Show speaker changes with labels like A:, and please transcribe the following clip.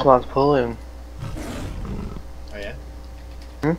A: I'm about.
B: Oh yeah?
A: Hmm.